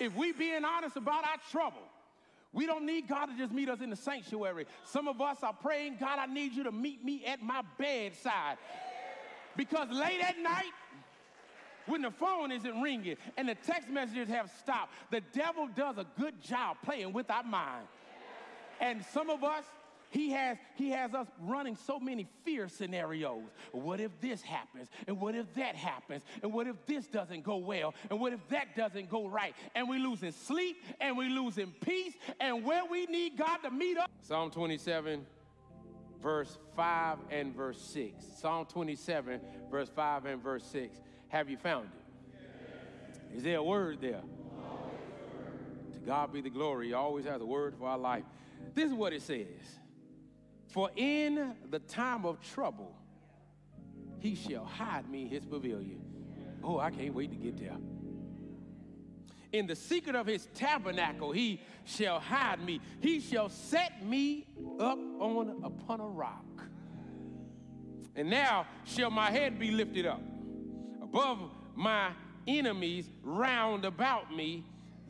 if we being honest about our trouble, we don't need God to just meet us in the sanctuary. Some of us are praying, God, I need you to meet me at my bedside. Because late at night, when the phone isn't ringing and the text messages have stopped, the devil does a good job playing with our mind. And some of us, he has, he has us running so many fear scenarios. What if this happens? And what if that happens? And what if this doesn't go well? And what if that doesn't go right? And we losing sleep and we losing peace and where we need God to meet us. Psalm 27, verse 5 and verse 6. Psalm 27, verse 5 and verse 6. Have you found it? Is there a word there? To God be the glory. He always has a word for our life. This is what it says. For in the time of trouble, he shall hide me in his pavilion. Oh, I can't wait to get there. In the secret of his tabernacle, he shall hide me. He shall set me up on upon a rock. And now shall my head be lifted up above my enemies round about me.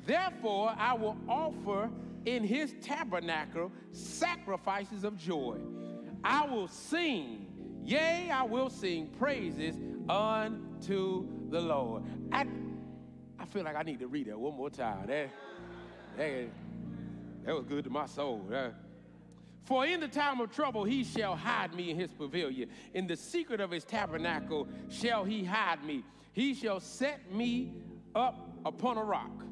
Therefore, I will offer in his tabernacle sacrifices of joy. I will sing, yea, I will sing praises unto the Lord. I, I feel like I need to read that one more time. That, that, that was good to my soul. That, for in the time of trouble he shall hide me in his pavilion. In the secret of his tabernacle shall he hide me. He shall set me up upon a rock.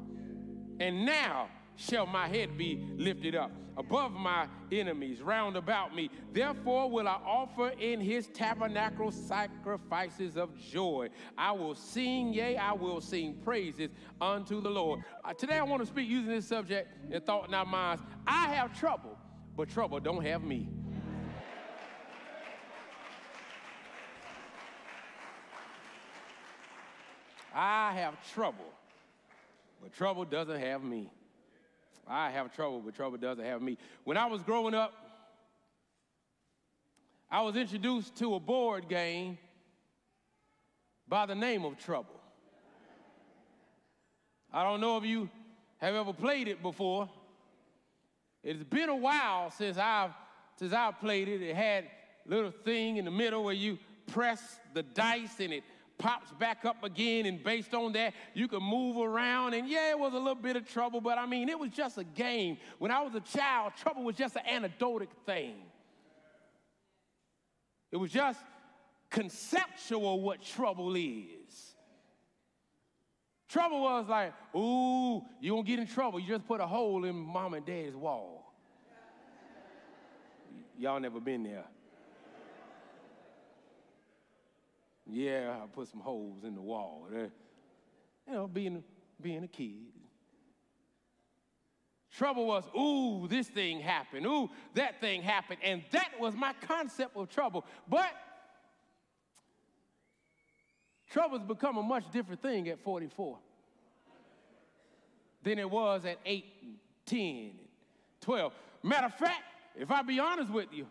And now shall my head be lifted up above my enemies round about me. Therefore will I offer in his tabernacle sacrifices of joy. I will sing, yea, I will sing praises unto the Lord. Uh, today I want to speak using this subject and thought in our minds. I have trouble, but trouble don't have me. I have trouble, but trouble doesn't have me. I have trouble, but trouble doesn't have me. When I was growing up, I was introduced to a board game by the name of Trouble. I don't know if you have ever played it before. It's been a while since I've since I've played it. It had a little thing in the middle where you press the dice and it pops back up again, and based on that, you can move around. And yeah, it was a little bit of trouble, but I mean, it was just a game. When I was a child, trouble was just an anecdotic thing. It was just conceptual what trouble is. Trouble was like, ooh, you won't get in trouble. You just put a hole in mom and dad's wall. Y'all never been there. Yeah, I put some holes in the wall. You know, being, being a kid. Trouble was, ooh, this thing happened. Ooh, that thing happened. And that was my concept of trouble. But trouble's become a much different thing at 44 than it was at 8, 10, 12. Matter of fact, if I be honest with you,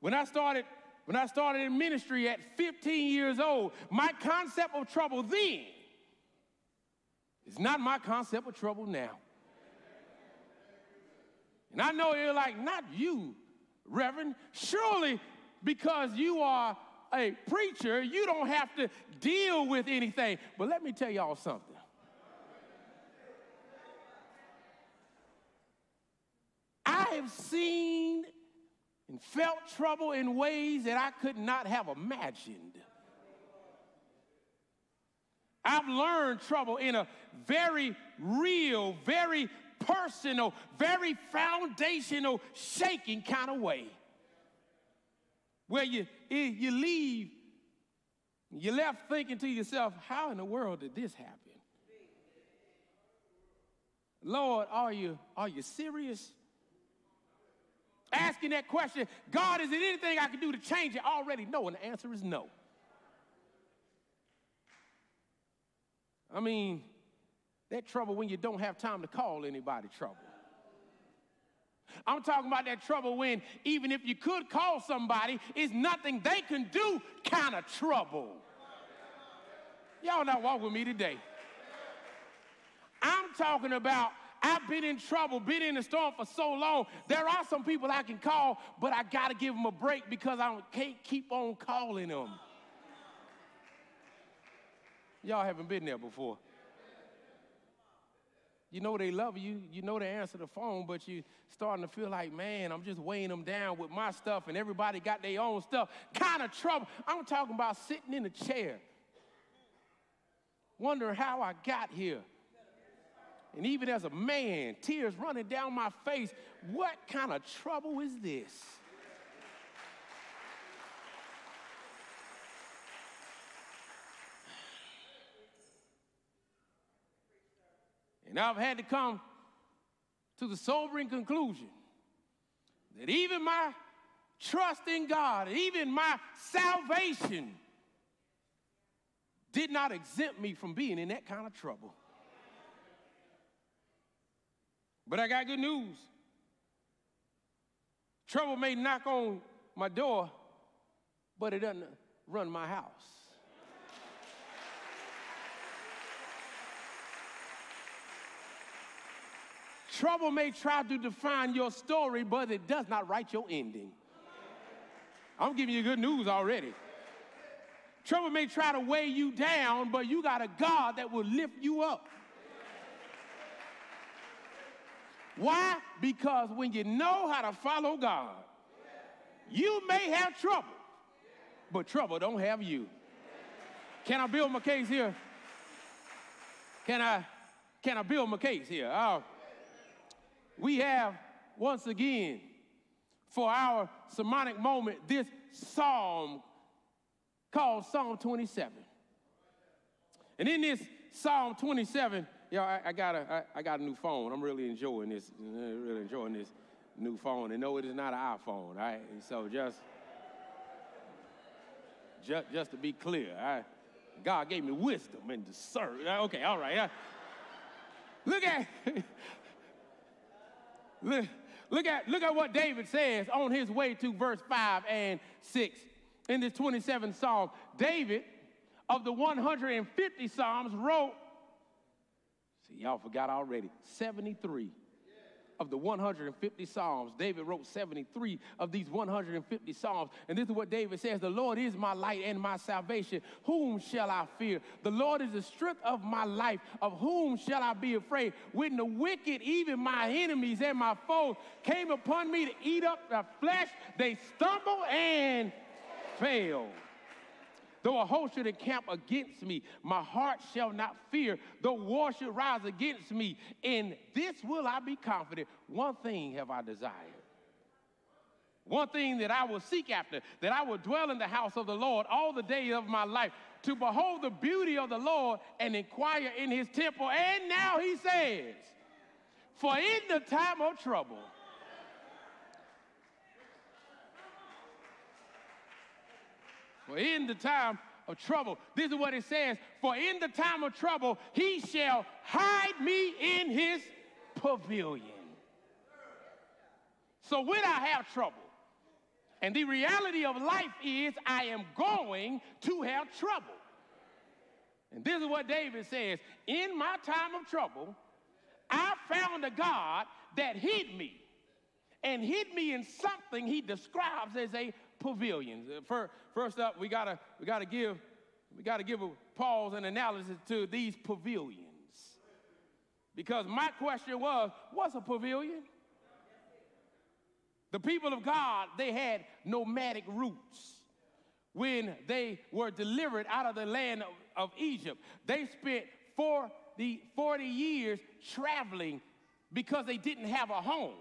when I started when I started in ministry at 15 years old, my concept of trouble then is not my concept of trouble now. And I know you're like, not you, Reverend. Surely because you are a preacher, you don't have to deal with anything. But let me tell y'all something. I have seen and felt trouble in ways that I could not have imagined. I've learned trouble in a very real, very personal, very foundational, shaking kind of way. Where you, you leave, you're left thinking to yourself, how in the world did this happen? Lord, are you, are you serious? Asking that question, God, is there anything I can do to change it? Already know, and the answer is no. I mean, that trouble when you don't have time to call anybody trouble. I'm talking about that trouble when even if you could call somebody, it's nothing they can do kind of trouble. Y'all not walk with me today. I'm talking about I've been in trouble, been in the storm for so long. There are some people I can call, but I got to give them a break because I can't keep on calling them. Y'all haven't been there before. You know they love you, you know they answer the phone, but you're starting to feel like, man, I'm just weighing them down with my stuff, and everybody got their own stuff. Kind of trouble. I'm talking about sitting in a chair, wondering how I got here. And even as a man, tears running down my face, what kind of trouble is this? And I've had to come to the sobering conclusion that even my trust in God, even my salvation, did not exempt me from being in that kind of trouble. But I got good news. Trouble may knock on my door, but it doesn't run my house. Trouble may try to define your story, but it does not write your ending. I'm giving you good news already. Trouble may try to weigh you down, but you got a God that will lift you up. Why? Because when you know how to follow God, you may have trouble, but trouble don't have you. Can I build my case here? Can I can I build my case here? Uh, we have once again for our sermonic moment this psalm called Psalm 27. And in this Psalm 27, yo, I, I got a, I, I got a new phone. I'm really enjoying this, uh, really enjoying this new phone. And no, it is not an iPhone, all right? And so just, just, just to be clear, I, God gave me wisdom and discernment. Okay, all right. Look at, Look, look, at, look at what David says on his way to verse 5 and 6 in this 27th Psalm. David, of the 150 Psalms, wrote, see, y'all forgot already, 73 of the 150 Psalms. David wrote 73 of these 150 Psalms. And this is what David says The Lord is my light and my salvation. Whom shall I fear? The Lord is the strength of my life. Of whom shall I be afraid? When the wicked, even my enemies and my foes, came upon me to eat up the flesh, they stumble and fail. Though a host should encamp against me, my heart shall not fear. Though war should rise against me, in this will I be confident. One thing have I desired. One thing that I will seek after, that I will dwell in the house of the Lord all the days of my life, to behold the beauty of the Lord and inquire in his temple. And now he says, For in the time of trouble, For in the time of trouble, this is what it says For in the time of trouble, he shall hide me in his pavilion. So when I have trouble, and the reality of life is I am going to have trouble. And this is what David says In my time of trouble, I found a God that hid me and hid me in something he describes as a pavilions. Uh, first up, we gotta we gotta give we gotta give a pause and analysis to these pavilions. Because my question was, what's a pavilion? The people of God, they had nomadic roots. When they were delivered out of the land of, of Egypt, they spent 40, 40 years traveling because they didn't have a home.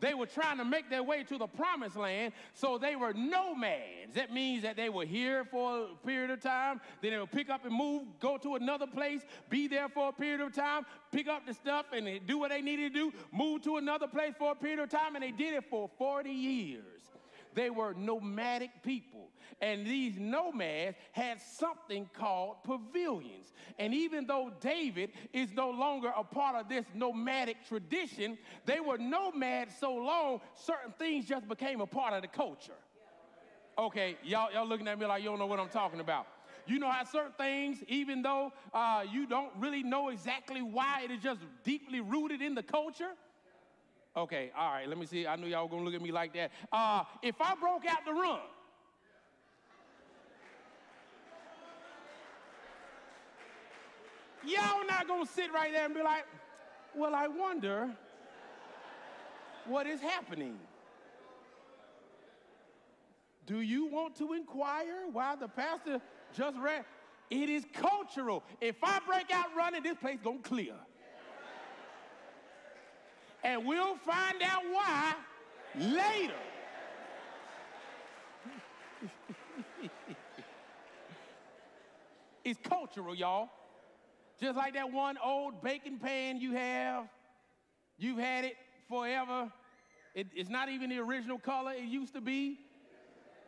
They were trying to make their way to the promised land, so they were nomads. That means that they were here for a period of time, then they would pick up and move, go to another place, be there for a period of time, pick up the stuff and do what they needed to do, move to another place for a period of time, and they did it for 40 years. They were nomadic people. And these nomads had something called pavilions. And even though David is no longer a part of this nomadic tradition, they were nomads so long, certain things just became a part of the culture. Okay, y'all, y'all looking at me like you don't know what I'm talking about. You know how certain things, even though uh, you don't really know exactly why, it is just deeply rooted in the culture. Okay, all right, let me see. I knew y'all were gonna look at me like that. Uh, if I broke out the run, y'all not gonna sit right there and be like, well, I wonder what is happening. Do you want to inquire why the pastor just read? It is cultural. If I break out running, this place gonna clear. And we'll find out why later. it's cultural, y'all. Just like that one old baking pan you have, you've had it forever. It, it's not even the original color it used to be.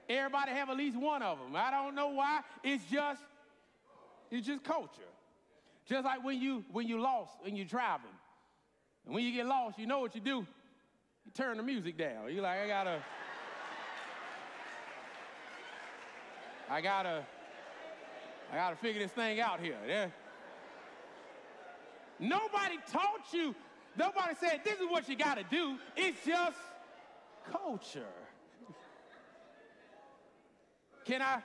Everybody have at least one of them. I don't know why. It's just, it's just culture. Just like when you when you lost and you're driving. And when you get lost, you know what you do. You turn the music down. You're like, I gotta, I gotta, I gotta figure this thing out here. Yeah. Nobody taught you, nobody said this is what you gotta do. It's just culture. Can I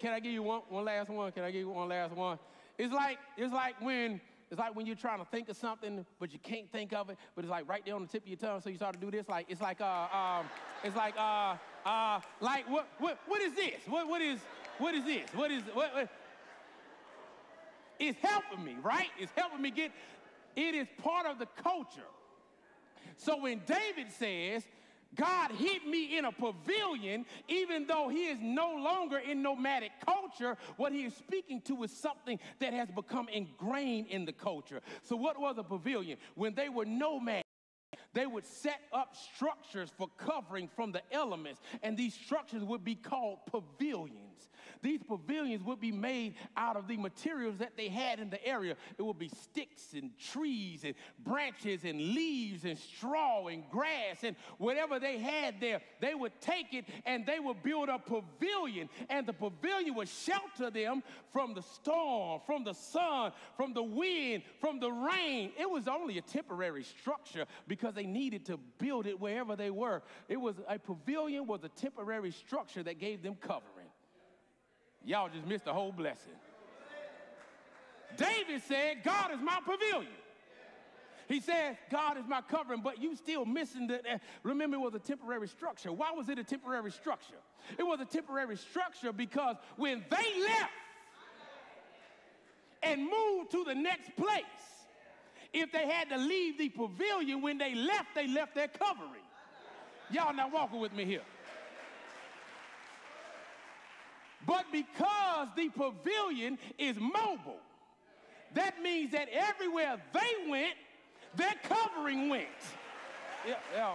can I give you one, one last one? Can I give you one last one? It's like it's like when it's like when you're trying to think of something, but you can't think of it, but it's like right there on the tip of your tongue, so you start to do this. Like it's like uh um, it's like uh uh like what what what is this? What what is what is this? What is what, what? It's helping me, right? It's helping me get. It is part of the culture. So when David says God hid me in a pavilion, even though he is no longer in nomadic culture. What he is speaking to is something that has become ingrained in the culture. So, what was a pavilion? When they were nomads, they would set up structures for covering from the elements, and these structures would be called pavilions. These pavilions would be made out of the materials that they had in the area. It would be sticks and trees and branches and leaves and straw and grass and whatever they had there. They would take it and they would build a pavilion, and the pavilion would shelter them from the storm, from the sun, from the wind, from the rain. It was only a temporary structure because they needed to build it wherever they were. It was a pavilion was a temporary structure that gave them covering. Y'all just missed the whole blessing. David said, God is my pavilion. He said, God is my covering, but you still missing the. Uh, remember, it was a temporary structure. Why was it a temporary structure? It was a temporary structure because when they left and moved to the next place, if they had to leave the pavilion, when they left, they left their covering. Y'all not walking with me here. But because the pavilion is mobile, that means that everywhere they went, their covering went. Yeah, yeah.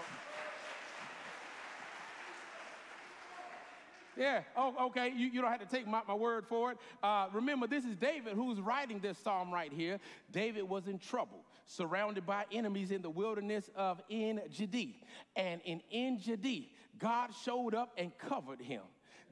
Yeah, oh, okay, you, you don't have to take my, my word for it. Uh, remember, this is David who's writing this psalm right here. David was in trouble, surrounded by enemies in the wilderness of En. And in En God showed up and covered him.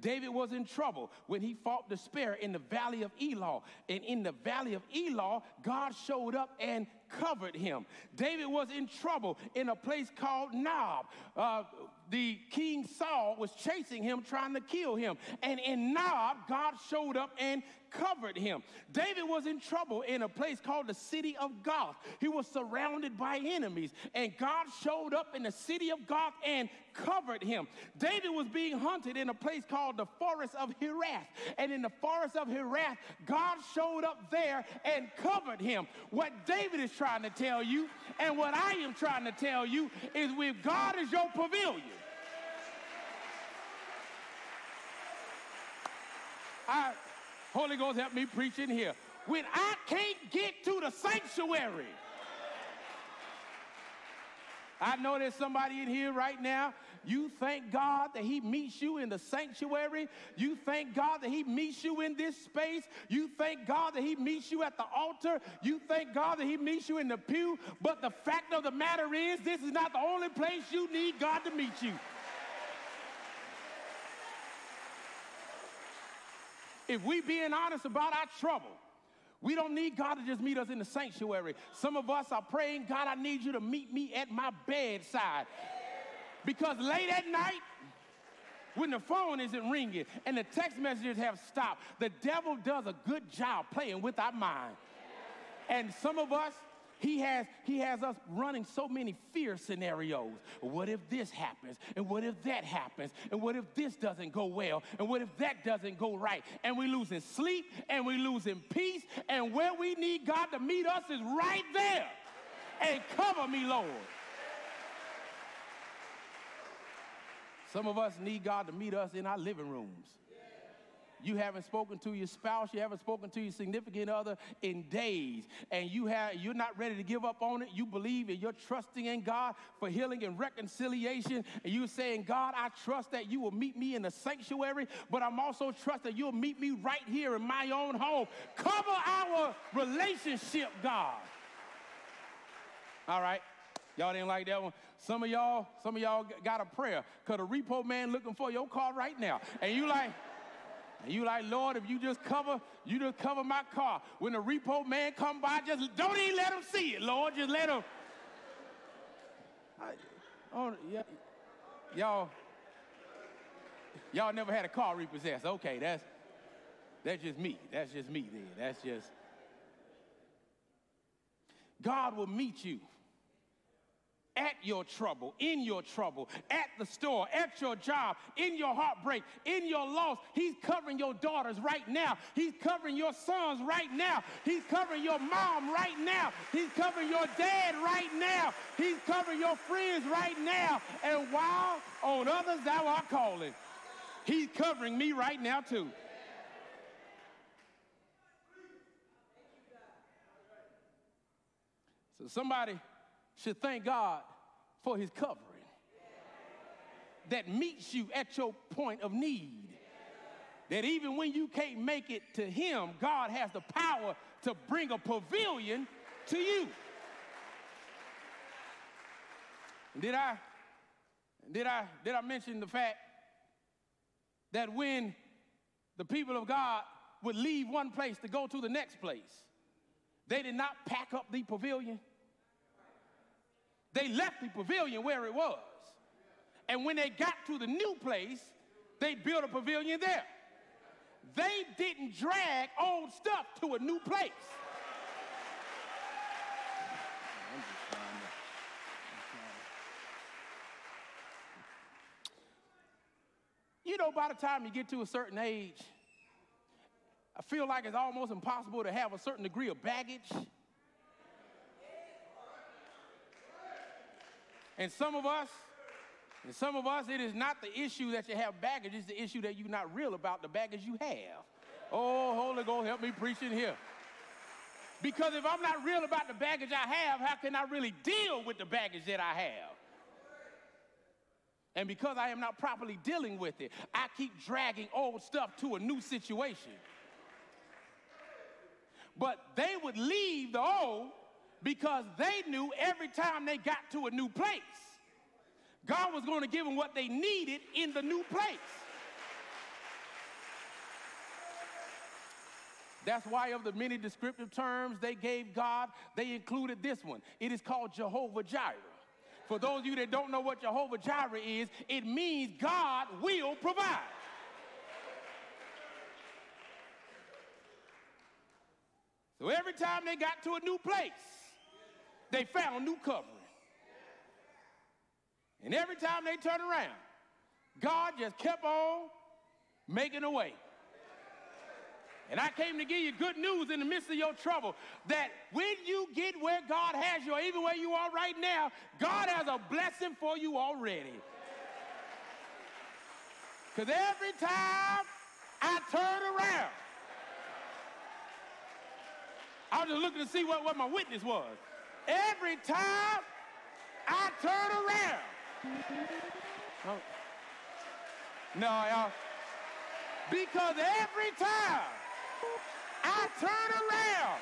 David was in trouble when he fought despair in the valley of Elah. And in the valley of Elah, God showed up and covered him. David was in trouble in a place called Nob. Uh, the king Saul was chasing him, trying to kill him. And in Nob, God showed up and covered him. David was in trouble in a place called the city of Gath. He was surrounded by enemies, and God showed up in the city of Gath and covered him. David was being hunted in a place called the forest of Hereth. And in the forest of Hereth, God showed up there and covered him. What David is trying to tell you, and what I am trying to tell you, is with God as your pavilion. I, Holy Ghost, help me preach in here. When I can't get to the sanctuary, I know there's somebody in here right now. You thank God that He meets you in the sanctuary. You thank God that He meets you in this space. You thank God that He meets you at the altar. You thank God that He meets you in the pew. But the fact of the matter is, this is not the only place you need God to meet you. If we being honest about our trouble, we don't need God to just meet us in the sanctuary. Some of us are praying, God, I need you to meet me at my bedside. Because late at night, when the phone isn't ringing and the text messages have stopped, the devil does a good job playing with our mind. And some of us, he has, he has us running so many fear scenarios. What if this happens? And what if that happens? And what if this doesn't go well? And what if that doesn't go right? And we're losing sleep and we're losing peace. And where we need God to meet us is right there. And cover me, Lord. Some of us need God to meet us in our living rooms. You haven't spoken to your spouse, you haven't spoken to your significant other in days, and you have you're not ready to give up on it. You believe and you're trusting in God for healing and reconciliation, and you're saying, God, I trust that you will meet me in the sanctuary, but I'm also trust that you'll meet me right here in my own home. Cover our relationship, God. All right. Y'all didn't like that one. Some of y'all, some of y'all got a prayer because a repo man looking for your car right now. And you like, and you like, Lord, if you just cover, you just cover my car. When the repo man come by, just don't even let him see it, Lord. Just let him. I, oh, yeah, y'all, y'all never had a car repossessed. Okay, that's that's just me. That's just me then. That's just God will meet you at your trouble, in your trouble, at the store, at your job, in your heartbreak, in your loss. He's covering your daughters right now. He's covering your sons right now. He's covering your mom right now. He's covering your dad right now. He's covering your friends right now. And while on others thou art calling, He's covering me right now too. So somebody should thank God for his covering that meets you at your point of need. That even when you can't make it to him, God has the power to bring a pavilion to you. Did I did I did I mention the fact that when the people of God would leave one place to go to the next place, they did not pack up the pavilion. They left the pavilion where it was. And when they got to the new place, they built a pavilion there. They didn't drag old stuff to a new place. You know, by the time you get to a certain age, I feel like it's almost impossible to have a certain degree of baggage And some of us, and some of us, it is not the issue that you have baggage, it's the issue that you're not real about the baggage you have. Oh, Holy Ghost, help me preach in here. Because if I'm not real about the baggage I have, how can I really deal with the baggage that I have? And because I am not properly dealing with it, I keep dragging old stuff to a new situation. But they would leave the old because they knew every time they got to a new place, God was going to give them what they needed in the new place. That's why, of the many descriptive terms they gave God, they included this one. It is called Jehovah Jireh. For those of you that don't know what Jehovah Jireh is, it means God will provide. So every time they got to a new place, they found new covering. And every time they turned around, God just kept on making a way. And I came to give you good news in the midst of your trouble that when you get where God has you, or even where you are right now, God has a blessing for you already. Because every time I turn around, I was just looking to see what, what my witness was. Every time I turn around. Oh. No, y'all. Because every time I turn around,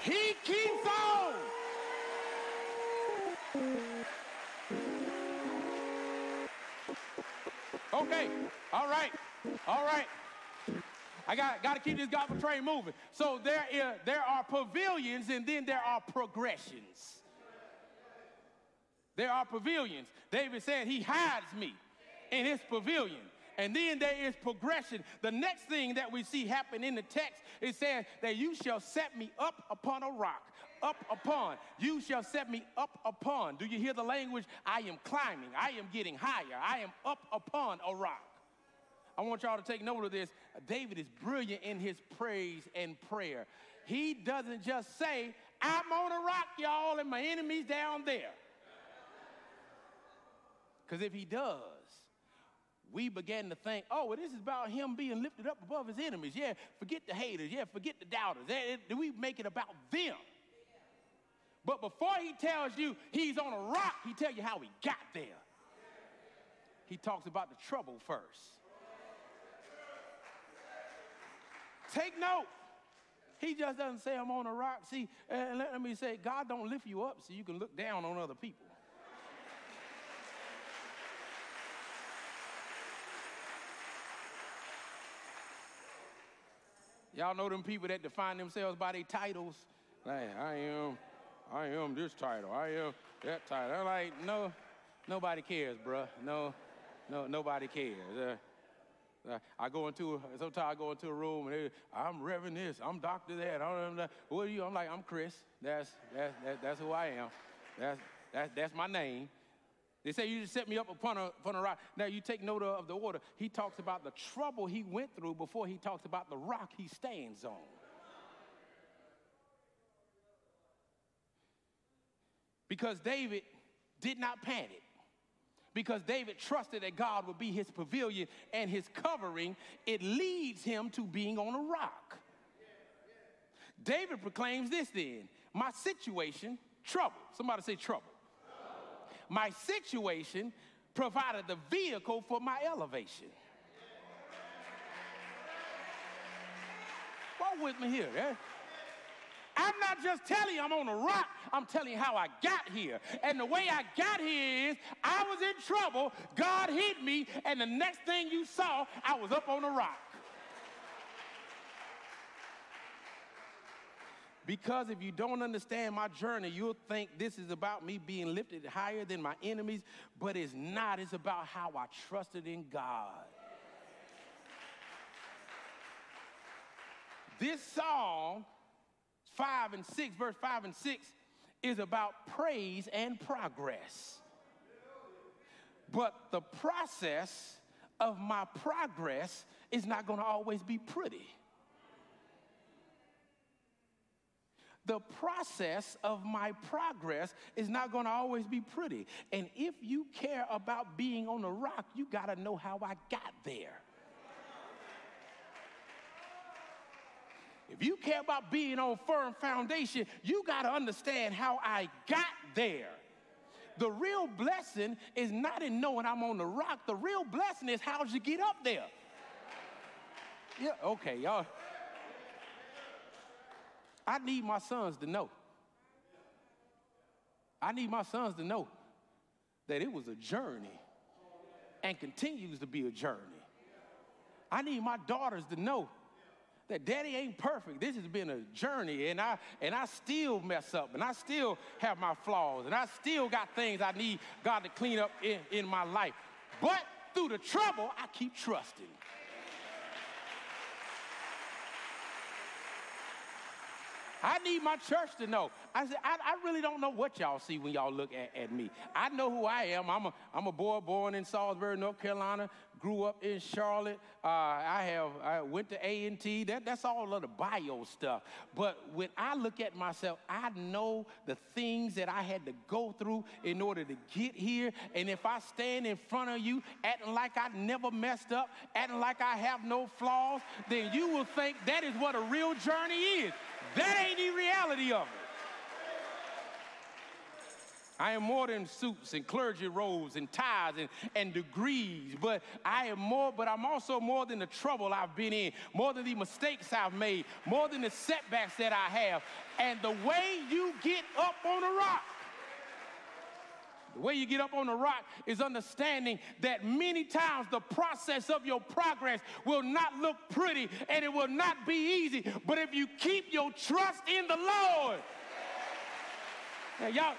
he keeps on. Okay, all right, all right. I got, got to keep this gospel train moving. So there, is, there are pavilions and then there are progressions. There are pavilions. David said, He hides me in his pavilion. And then there is progression. The next thing that we see happen in the text is saying that you shall set me up upon a rock. Up upon. You shall set me up upon. Do you hear the language? I am climbing. I am getting higher. I am up upon a rock. I want y'all to take note of this. David is brilliant in his praise and prayer. He doesn't just say, I'm on a rock, y'all, and my enemy's down there. Because if he does, we began to think, oh, well, this is about him being lifted up above his enemies. Yeah, forget the haters. Yeah, forget the doubters. Do we make it about them? But before he tells you he's on a rock, he tells you how he got there. He talks about the trouble first. Take note. He just doesn't say I'm on a rock. See, and let me say, God don't lift you up so you can look down on other people. Y'all know them people that define themselves by their titles. Like, I am, I am this title. I am that title. I'm like, no, nobody cares, bruh. No, no, nobody cares. Uh, I go into, sometimes I go into a room and they, I'm Reverend this, I'm Doctor that, I'm, that. What are you? I'm like, I'm Chris. That's, that's, that, that's who I am. That's, that's, that's my name. They say you just set me up upon a, upon a rock. Now you take note of the order. He talks about the trouble he went through before he talks about the rock he stands on. Because David did not panic. Because David trusted that God would be his pavilion and his covering, it leads him to being on a rock. David proclaims this then my situation, trouble. Somebody say trouble. My situation provided the vehicle for my elevation. Walk with me here. Eh? I'm not just telling you I'm on a rock, I'm telling you how I got here. And the way I got here is I was in trouble, God hit me, and the next thing you saw, I was up on a rock. Because if you don't understand my journey, you'll think this is about me being lifted higher than my enemies, but it's not. It's about how I trusted in God. This song, 5 and 6, verse 5 and 6, is about praise and progress. But the process of my progress is not going to always be pretty. the process of my progress is not going to always be pretty. And if you care about being on the rock, you got to know how I got there. If you care about being on firm foundation, you got to understand how I got there. The real blessing is not in knowing I'm on the rock. The real blessing is how'd you get up there? Yeah, okay, y'all. I need my sons to know. I need my sons to know that it was a journey and continues to be a journey. I need my daughters to know that daddy ain't perfect. This has been a journey and I and I still mess up and I still have my flaws and I still got things I need God to clean up in, in my life. But through the trouble, I keep trusting. I need my church to know. I said, I, I really don't know what y'all see when y'all look at, at me. I know who I am. I'm a, I'm a boy born in Salisbury, North Carolina, grew up in Charlotte. Uh, I have I went to A&T. That, that's all of the bio stuff. But when I look at myself, I know the things that I had to go through in order to get here. And if I stand in front of you acting like I never messed up, acting like I have no flaws, then you will think that is what a real journey is. That ain't the reality of it. I am more than suits and clergy robes and ties and, and degrees, but I am more, but I'm also more than the trouble I've been in, more than the mistakes I've made, more than the setbacks that I have. And the way you get up on a rock, The way you get up on the rock is understanding that many times the process of your progress will not look pretty and it will not be easy. But if you keep your trust in the Lord, now y'all,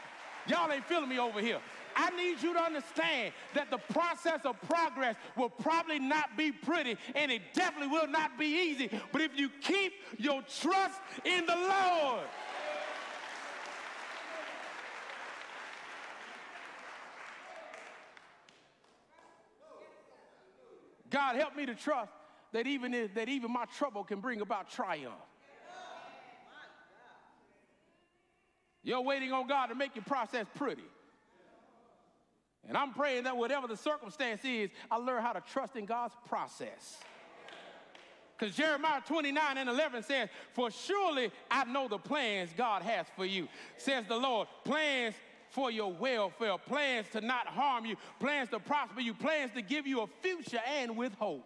y'all ain't feeling me over here. I need you to understand that the process of progress will probably not be pretty and it definitely will not be easy. But if you keep your trust in the Lord, God help me to trust that even if, that even my trouble can bring about triumph. You're waiting on God to make your process pretty. And I'm praying that whatever the circumstance is, I learn how to trust in God's process. Because Jeremiah 29 and 11 says, For surely I know the plans God has for you, says the Lord. Plans for your welfare, plans to not harm you, plans to prosper you, plans to give you a future and with hope.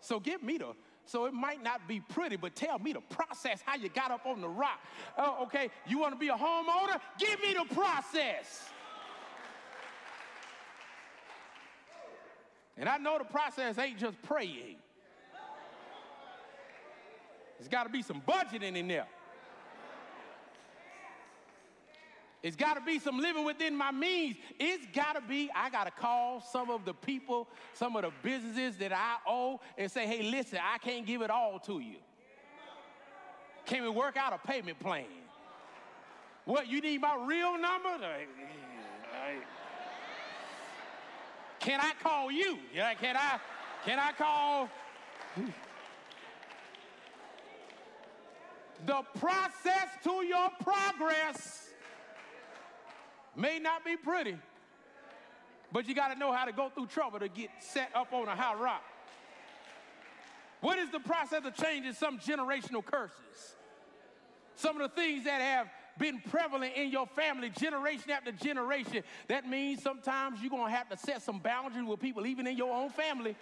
So give me the so it might not be pretty, but tell me the process how you got up on the rock. Oh, okay, you want to be a homeowner? Give me the process. And I know the process ain't just praying. There's got to be some budgeting in there. It's got to be some living within my means. It's got to be, I got to call some of the people, some of the businesses that I owe and say, hey, listen, I can't give it all to you. Can we work out a payment plan? What, you need my real number? Can I call you? Yeah, can I, can I call? The process to your progress may not be pretty, but you got to know how to go through trouble to get set up on a high rock. What is the process of changing some generational curses? Some of the things that have been prevalent in your family generation after generation. That means sometimes you're going to have to set some boundaries with people, even in your own family.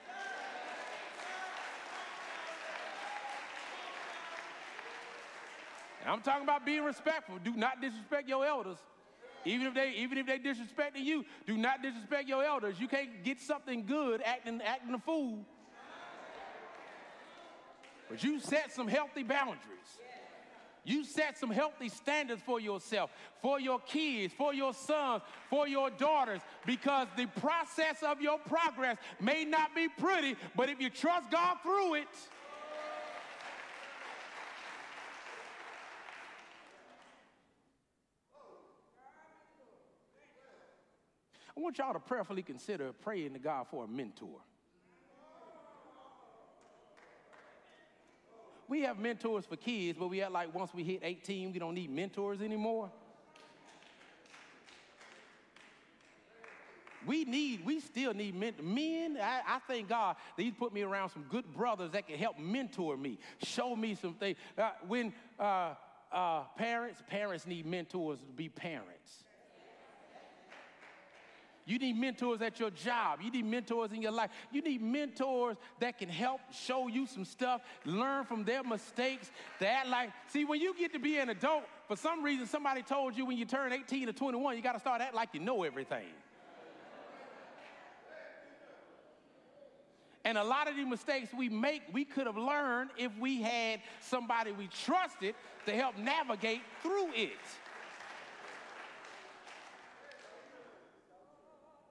And I'm talking about being respectful. Do not disrespect your elders. Even if they even if they disrespecting you, do not disrespect your elders. You can't get something good acting acting a fool. But you set some healthy boundaries. You set some healthy standards for yourself, for your kids, for your sons, for your daughters, because the process of your progress may not be pretty, but if you trust God through it, I want y'all to prayerfully consider praying to God for a mentor. we have mentors for kids, but we act like once we hit 18, we don't need mentors anymore. We need, we still need men. Men, I, I, thank God that He's put me around some good brothers that can help mentor me, show me some things. Uh, when uh, uh, parents, parents need mentors to be parents. You need mentors at your job. You need mentors in your life. You need mentors that can help show you some stuff, learn from their mistakes. That like, see, when you get to be an adult, for some reason somebody told you when you turn 18 or 21, you got to start acting like you know everything. And a lot of the mistakes we make, we could have learned if we had somebody we trusted to help navigate through it.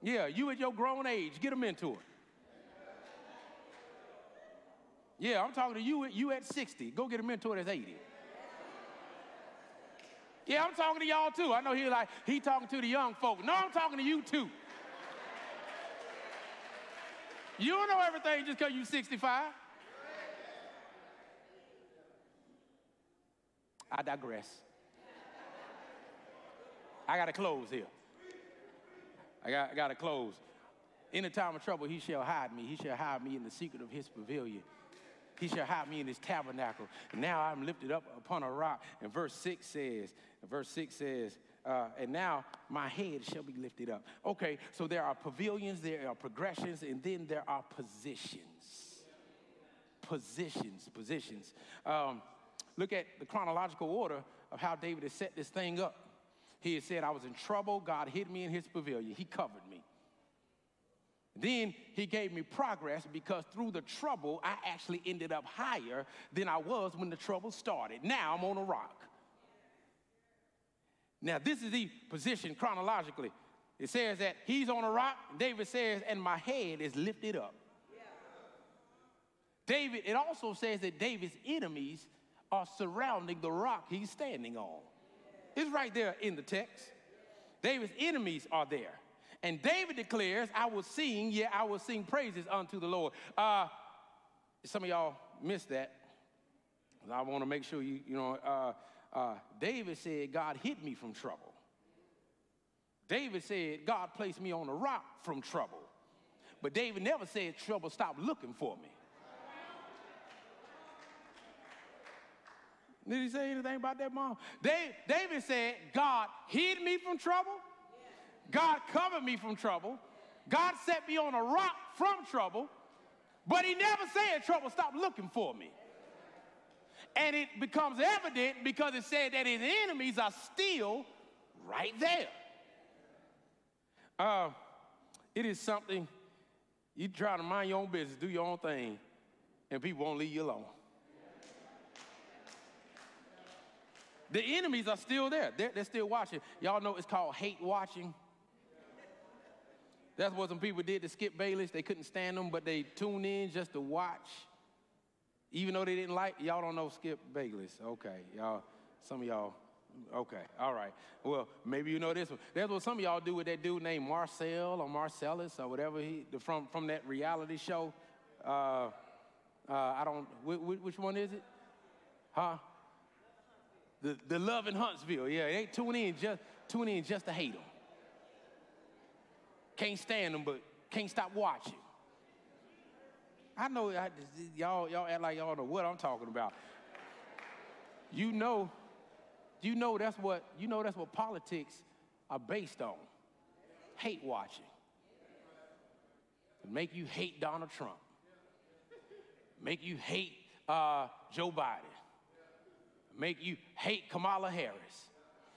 Yeah, you at your grown age, get a mentor. Yeah, I'm talking to you, you at 60. Go get a mentor that's 80. Yeah, I'm talking to y'all too. I know he like he talking to the young folk. No, I'm talking to you too. You don't know everything just because you 65. I digress. I got to close here. I got, I got to close. In the time of trouble, he shall hide me. He shall hide me in the secret of his pavilion. He shall hide me in his tabernacle. And now I'm lifted up upon a rock. And verse 6 says, verse 6 says, uh, and now my head shall be lifted up. Okay, so there are pavilions, there are progressions, and then there are positions. Positions, positions. Um, look at the chronological order of how David has set this thing up. He had said, I was in trouble. God hid me in his pavilion. He covered me. Then he gave me progress because through the trouble, I actually ended up higher than I was when the trouble started. Now I'm on a rock. Now, this is the position chronologically. It says that he's on a rock. David says, and my head is lifted up. David, it also says that David's enemies are surrounding the rock he's standing on. It's right there in the text. David's enemies are there. And David declares, I will sing, yeah, I will sing praises unto the Lord. Uh, some of y'all missed that. I want to make sure you, you know, uh, uh, David said, God hid me from trouble. David said, God placed me on a rock from trouble. But David never said, trouble stopped looking for me. Did he say anything about that, mom? David said, God hid me from trouble. God covered me from trouble. God set me on a rock from trouble. But he never said trouble stopped looking for me. And it becomes evident because it said that his enemies are still right there. Uh, it is something you try to mind your own business, do your own thing, and people won't leave you alone. The enemies are still there. They're, they're still watching. Y'all know it's called hate watching. That's what some people did to Skip Bayless. They couldn't stand them, but they tuned in just to watch. Even though they didn't like, y'all don't know Skip Bayless. Okay, y'all, some of y'all, okay, all right. Well, maybe you know this one. That's what some of y'all do with that dude named Marcel or Marcellus or whatever he, from, from that reality show. Uh, uh, I don't, which one is it? Huh? The, the love in Huntsville. Yeah, they tune in just tune in just to hate them. Can't stand them, but can't stop watching. I know I, y'all y'all act like y'all know what I'm talking about. You know, you know that's what you know that's what politics are based on. Hate watching. Make you hate Donald Trump. Make you hate uh, Joe Biden make you hate Kamala Harris.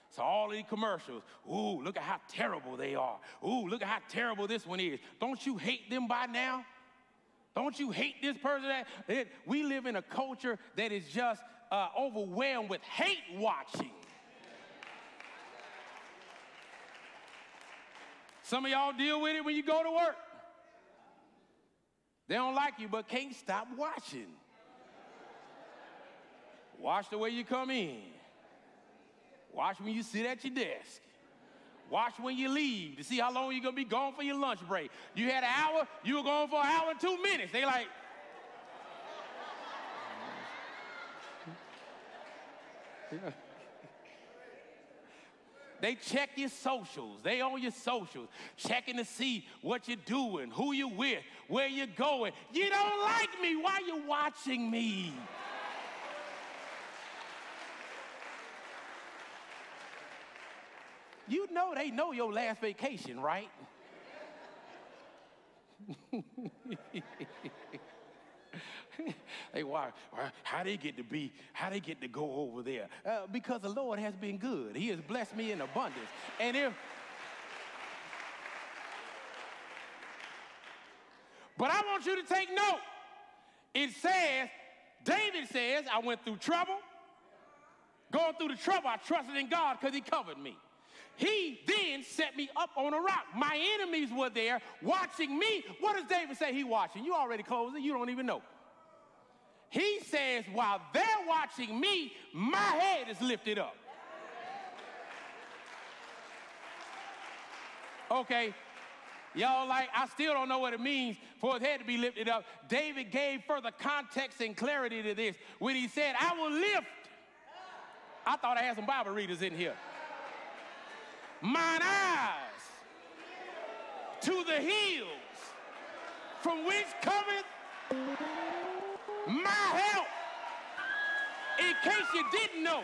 So all these commercials, ooh, look at how terrible they are. Ooh, look at how terrible this one is. Don't you hate them by now? Don't you hate this person? That we live in a culture that is just uh, overwhelmed with hate watching. Some of y'all deal with it when you go to work. They don't like you, but can't stop watching. Watch the way you come in. Watch when you sit at your desk. Watch when you leave to see how long you're gonna be gone for your lunch break. You had an hour, you were gone for an hour and two minutes. They like, They check your socials. They on your socials, checking to see what you're doing, who you're with, where you're going. You don't like me. Why you watching me? You know they know your last vacation, right? hey, why, why? How they get to be? How they get to go over there? Uh, because the Lord has been good. He has blessed me in abundance. And if, but I want you to take note. It says, David says, I went through trouble. Going through the trouble, I trusted in God because He covered me. He then set me up on a rock. My enemies were there watching me. What does David say he watching? You already closed it. You don't even know. He says, while they're watching me, my head is lifted up. Okay, y'all like, I still don't know what it means for his head to be lifted up. David gave further context and clarity to this when he said, I will lift. I thought I had some Bible readers in here mine eyes to the hills from which cometh my help. In case you didn't know,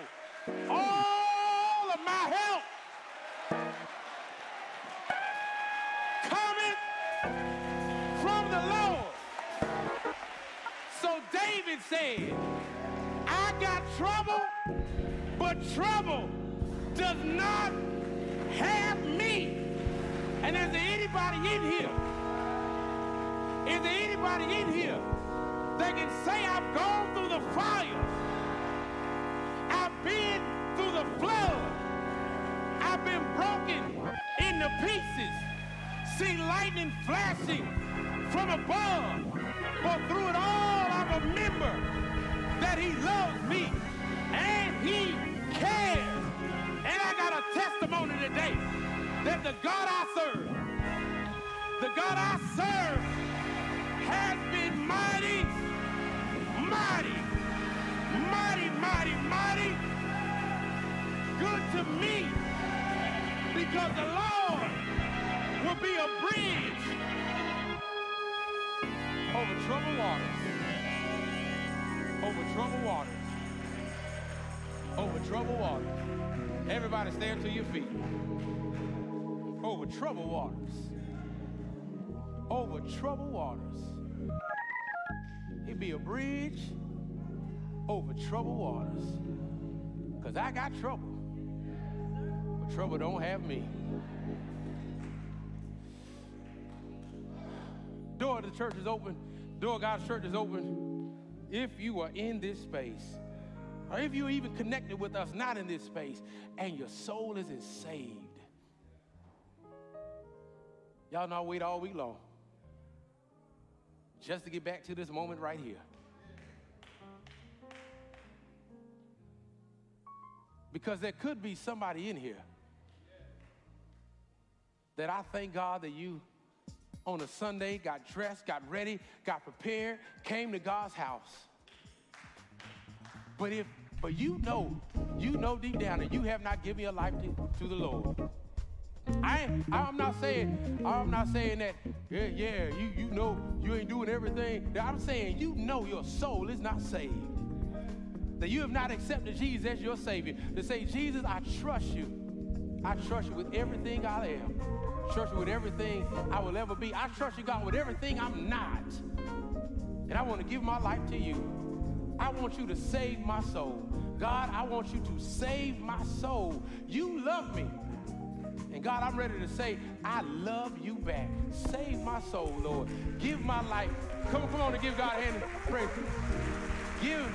all of my help cometh from the Lord. So David said, I got trouble, but trouble does not And is there anybody in here? Is there anybody in here that can say I've gone through the fire? I've been through the flood. I've been broken into pieces. See lightning flashing from above. But through it all, I remember that he loves me and he cares. And I got a testimony today that the God I serve, the God I serve has been mighty, mighty, mighty, mighty, mighty good to me because the Lord will be a bridge over troubled waters. Over troubled waters. Over troubled waters. Everybody stand to your feet. Over troubled waters. Over troubled waters. It'd be a bridge over troubled waters. Because I got trouble. But trouble don't have me. Door of the church is open. Door of God's church is open. If you are in this space, or if you're even connected with us, not in this space, and your soul isn't saved, y'all know I wait all week long just to get back to this moment right here. Because there could be somebody in here that I thank God that you on a Sunday got dressed, got ready, got prepared, came to God's house. But if but you know, you know deep down that you have not given your life to, to the Lord. I I'm not saying I'm not saying that yeah yeah you you know you ain't doing everything. I'm saying you know your soul is not saved. That you have not accepted Jesus as your Savior. To say Jesus, I trust you. I trust you with everything I am. Trust you with everything I will ever be. I trust you, God, with everything I'm not. And I want to give my life to you. I want you to save my soul. God, I want you to save my soul. You love me. And God, I'm ready to say, I love you back. Save my soul, Lord. Give my life. Come on, come on and give God a hand and praise. Give.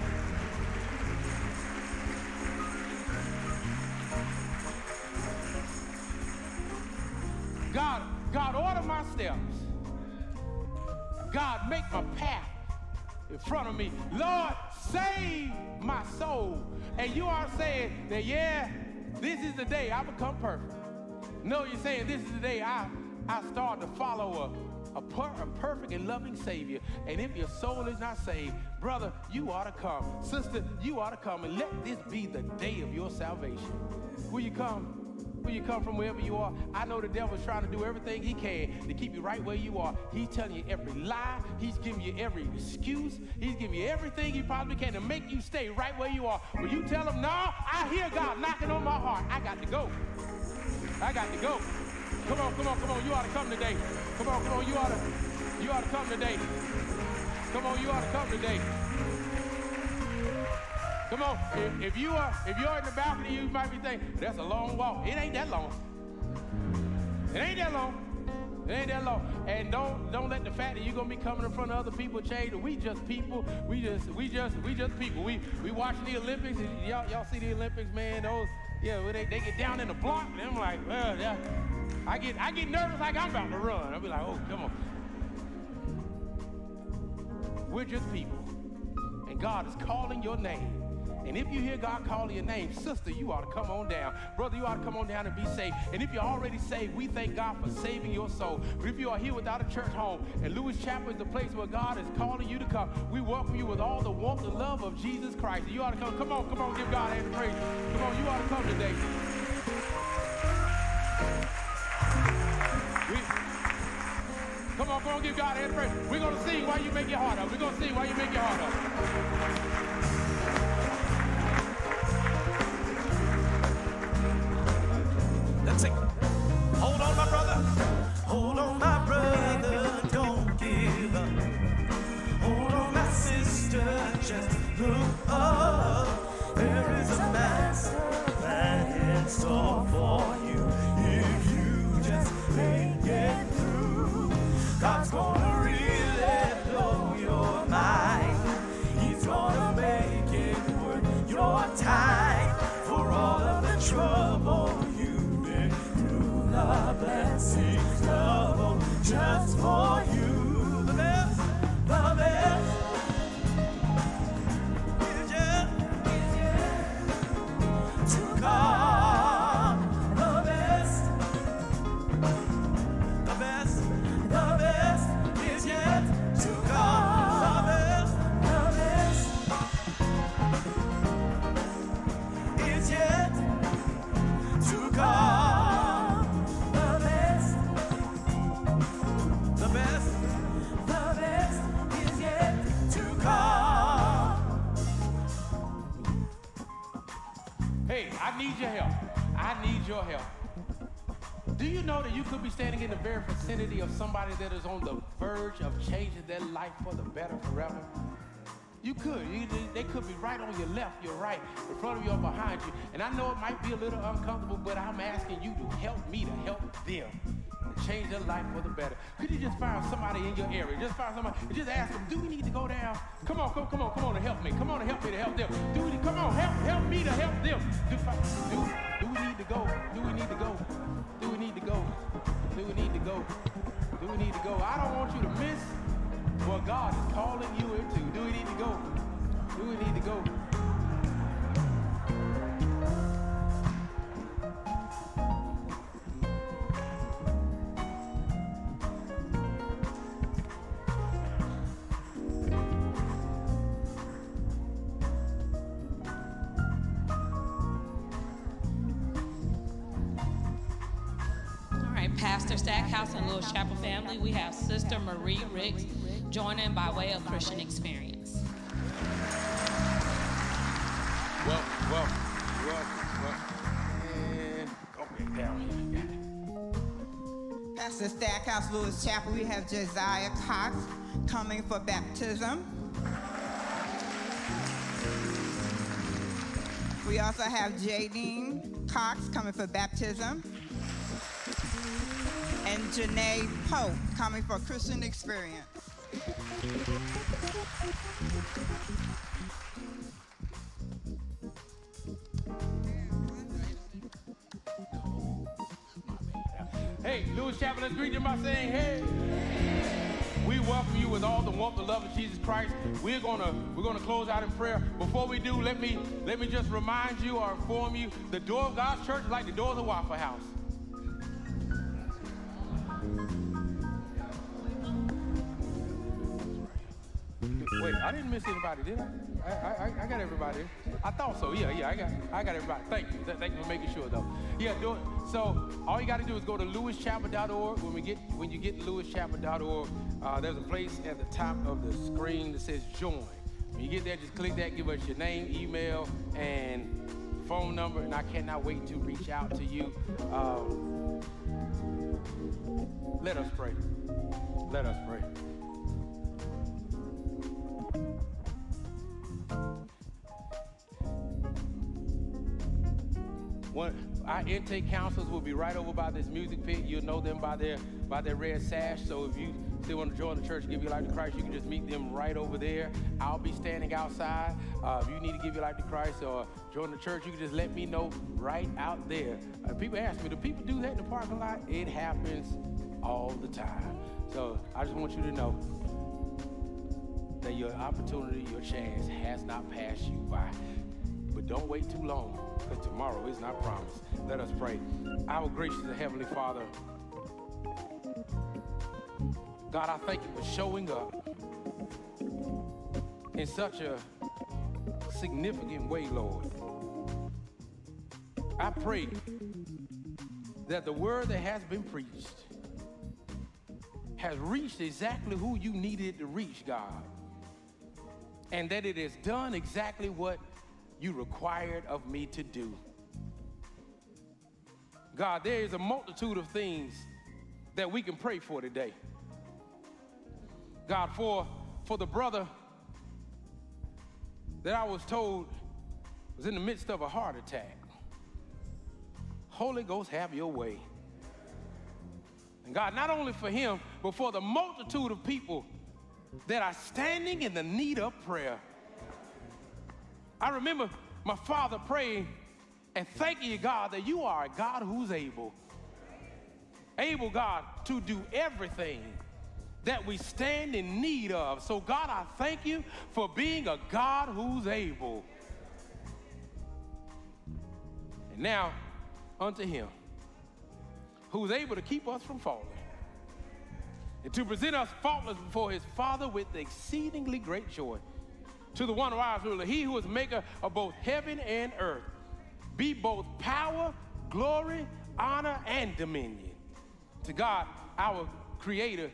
God, God, order my steps. God, make my path in front of me. Lord, save my soul. And you are saying that, yeah, this is the day I become perfect. No, you're saying this is the day I, I start to follow a, a, per, a perfect and loving Savior. And if your soul is not saved, brother, you ought to come. Sister, you ought to come and let this be the day of your salvation. Will you come? Will you come from wherever you are? I know the devil's trying to do everything he can to keep you right where you are. He's telling you every lie. He's giving you every excuse. He's giving you everything he possibly can to make you stay right where you are. Will you tell him, no, I hear God knocking on my heart. I got to go. I got to go. Come on, come on, come on. You ought to come today. Come on, come on. You ought to, you ought to come today. Come on, you ought to come today. Come on. If, if you are if you're in the balcony, you might be thinking, that's a long walk. It ain't that long. It ain't that long. It ain't that long. And don't don't let the fact that you're gonna be coming in front of other people change. We just people. We just we just we just people. We we watching the Olympics. Y'all y'all see the Olympics, man. Those yeah, well, they, they get down in the block, and I'm like, well, yeah. I get I get nervous like I'm about to run. I'll be like, oh, come on. We're just people. And God is calling your name. And if you hear God calling your name, sister, you ought to come on down. Brother, you ought to come on down and be saved. And if you're already saved, we thank God for saving your soul. But if you are here without a church home, and Lewis Chapel is the place where God is calling you to come, we welcome you with all the warmth and love of Jesus Christ. You ought to come. Come on, come on, give God a hand of praise. Come on, you ought to come today. Come on, come on, give God a hand of praise. We're going to sing while you make your heart up. We're going to sing while you make your heart up. Somebody that is on the verge of changing their life for the better forever? You could. You, they could be right on your left, your right, in front of you, or behind you. And I know it might be a little uncomfortable, but I'm asking you to help me to help them and change their life for the better. Could you just find somebody in your area? Just find somebody and just ask them, do we need to go down? Come on, come, come on, come on to help me. Come on to help me to help them. Do we, come on, help, help me to help them. Do, do, do we need to go? Do we need to go? Do we need to go? Do we need to go? Do we need to go? I don't want you to miss what God is calling you into. Do we need to go? Do we need to go? Pastor Stackhouse Lewis Chapel, we have Josiah Cox coming for baptism. We also have Jadine Cox coming for baptism. And Janae Pope coming for Christian Experience. Hey, Lewis Chapel, let's greet them by saying, hey. We welcome you with all the warmth and love of Jesus Christ. We're gonna we're gonna close out in prayer. Before we do, let me let me just remind you or inform you: the door of God's church is like the doors of Waffle House. Didn't miss anybody, did I? I, I, I got everybody. I thought so. Yeah, yeah, I got I got everybody. Thank you. Thank you for making sure though. Yeah, do it. So all you got to do is go to lewischapel.org. When we get when you get lewischapel.org, uh, there's a place at the top of the screen that says join. When you get there, just click that. Give us your name, email, and phone number, and I cannot wait to reach out to you. Um, let us pray. Let us pray. One, our intake counselors will be right over by this music pit. You'll know them by their by their red sash. So if you still want to join the church, give your life to Christ, you can just meet them right over there. I'll be standing outside. Uh, if you need to give your life to Christ or join the church, you can just let me know right out there. Uh, people ask me, do people do that in the parking lot? It happens all the time. So I just want you to know that your opportunity, your chance has not passed you by. But don't wait too long, because tomorrow is not promised. Let us pray. Our gracious and heavenly Father, God, I thank you for showing up in such a significant way, Lord. I pray that the word that has been preached has reached exactly who you needed to reach, God. And that it has done exactly what you required of me to do. God, there is a multitude of things that we can pray for today. God, for, for the brother that I was told was in the midst of a heart attack. Holy Ghost, have your way. And God, not only for him, but for the multitude of people that are standing in the need of prayer. I remember my father praying and thanking you, God, that you are a God who's able. Able, God, to do everything that we stand in need of. So, God, I thank you for being a God who's able. And now, unto him who's able to keep us from falling and to present us faultless before his Father with exceedingly great joy. To the one wise ruler, he who is maker of both heaven and earth, be both power, glory, honor, and dominion. To God, our Creator,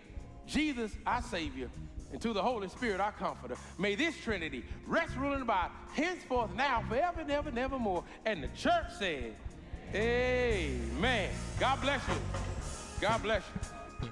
Jesus, our Savior, and to the Holy Spirit, our Comforter, may this Trinity rest, rule, and abide henceforth, now, forever, and ever, and evermore. And the church said, Amen. God bless you. God bless you.